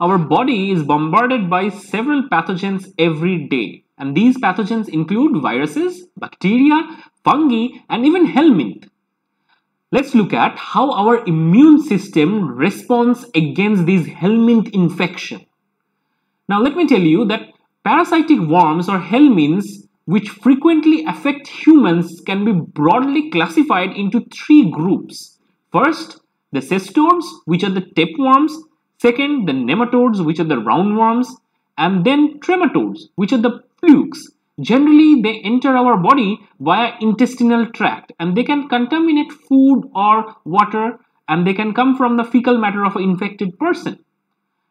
our body is bombarded by several pathogens every day. And these pathogens include viruses, bacteria, fungi, and even helminth. Let's look at how our immune system responds against these helminth infection. Now let me tell you that parasitic worms or helminths which frequently affect humans can be broadly classified into three groups. First, the cestodes, which are the tapeworms. Second, the nematodes, which are the roundworms. And then trematodes, which are the flukes. Generally, they enter our body via intestinal tract and they can contaminate food or water and they can come from the fecal matter of an infected person.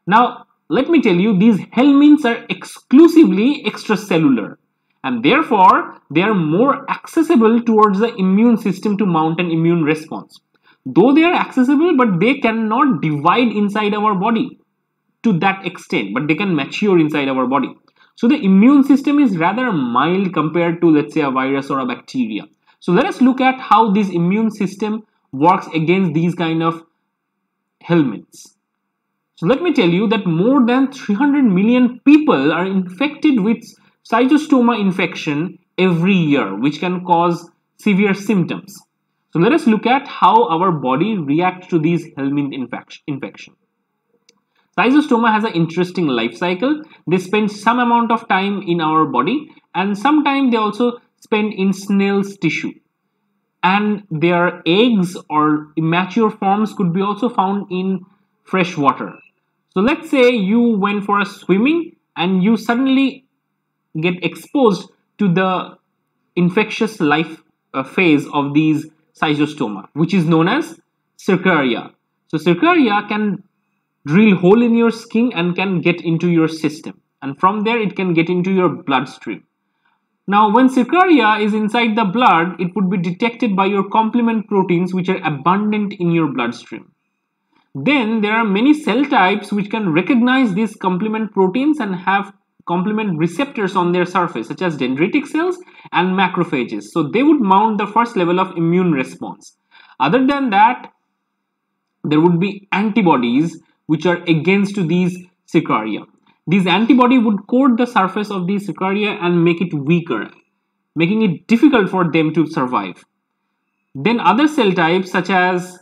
Now, let me tell you, these helminths are exclusively extracellular and therefore they are more accessible towards the immune system to mount an immune response. Though they are accessible, but they cannot divide inside our body to that extent, but they can mature inside our body. So the immune system is rather mild compared to let's say a virus or a bacteria. So let us look at how this immune system works against these kind of helminths. So let me tell you that more than 300 million people are infected with schistosoma infection every year which can cause severe symptoms. So let us look at how our body reacts to these helminth infection. Schistosoma has an interesting life cycle. They spend some amount of time in our body and sometimes they also spend in snail's tissue. And their eggs or immature forms could be also found in fresh water. So let's say you went for a swimming and you suddenly get exposed to the infectious life uh, phase of these schistostoma, which is known as cercaria. So cercaria can drill hole in your skin and can get into your system and from there it can get into your bloodstream. Now when cercaria is inside the blood it would be detected by your complement proteins which are abundant in your bloodstream. Then there are many cell types which can recognize these complement proteins and have complement receptors on their surface such as dendritic cells and macrophages. So they would mount the first level of immune response. Other than that there would be antibodies which are against these cercaria. These antibody would coat the surface of these cercaria and make it weaker, making it difficult for them to survive. Then other cell types such as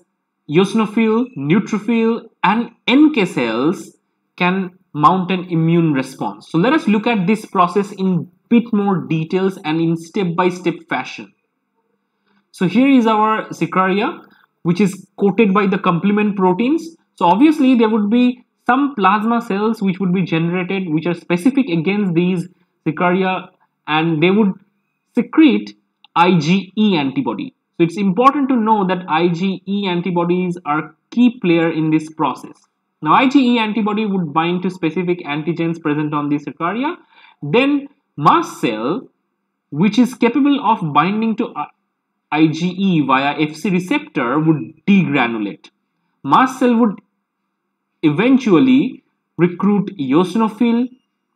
eosinophil, neutrophil and NK cells can mount an immune response. So let us look at this process in bit more details and in step-by-step -step fashion. So here is our cercaria which is coated by the complement proteins so obviously there would be some plasma cells which would be generated which are specific against these cercaria and they would secrete IgE antibody. So it's important to know that IgE antibodies are key player in this process. Now IgE antibody would bind to specific antigens present on the cercaria. Then mast cell which is capable of binding to uh, IgE via Fc receptor would degranulate. Mast cell would eventually recruit eosinophil,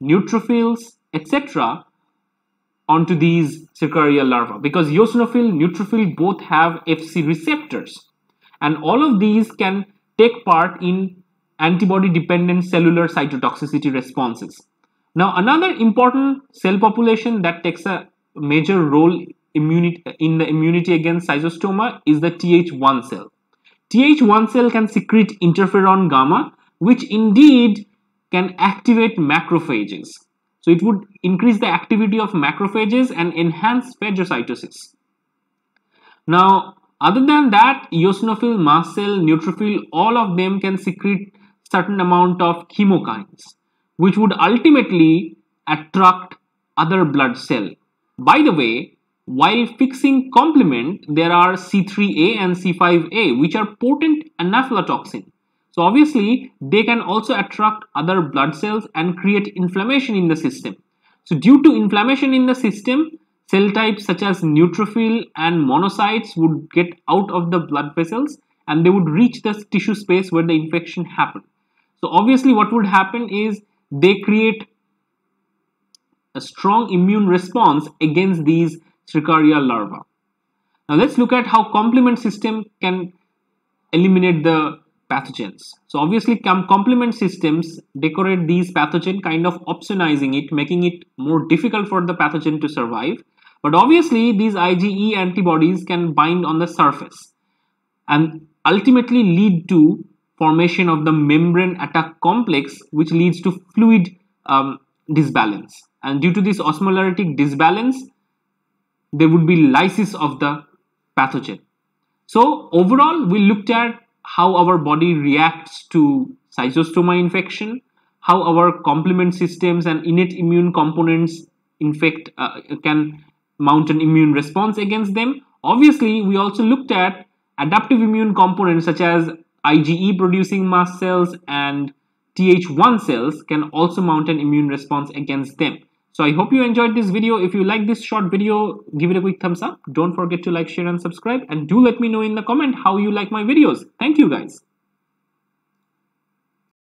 neutrophils, etc. onto these cercaria larvae because eosinophil, neutrophil both have Fc receptors and all of these can take part in antibody dependent cellular cytotoxicity responses. Now another important cell population that takes a major role in the immunity against schistostoma is the Th1 cell. Th1 cell can secrete interferon gamma, which indeed can activate macrophages. So it would increase the activity of macrophages and enhance phagocytosis. Now, other than that, eosinophil, mast cell, neutrophil, all of them can secrete certain amount of chemokines, which would ultimately attract other blood cell. By the way, while fixing complement, there are C3A and C5A, which are potent anaphylatoxin. So obviously, they can also attract other blood cells and create inflammation in the system. So due to inflammation in the system, cell types such as neutrophil and monocytes would get out of the blood vessels and they would reach the tissue space where the infection happened. So obviously what would happen is they create a strong immune response against these Cercaria larvae. Now let's look at how complement system can eliminate the pathogens. So obviously complement systems decorate these pathogen kind of opsonizing it, making it more difficult for the pathogen to survive. But obviously these IgE antibodies can bind on the surface and ultimately lead to formation of the membrane attack complex which leads to fluid um, disbalance. And due to this osmolarity disbalance, there would be lysis of the pathogen. So overall, we looked at how our body reacts to schistosoma infection, how our complement systems and innate immune components infect uh, can mount an immune response against them. Obviously, we also looked at adaptive immune components such as IgE producing mast cells and Th1 cells can also mount an immune response against them. So I hope you enjoyed this video. If you like this short video, give it a quick thumbs up. Don't forget to like, share and subscribe. And do let me know in the comment how you like my videos. Thank you guys.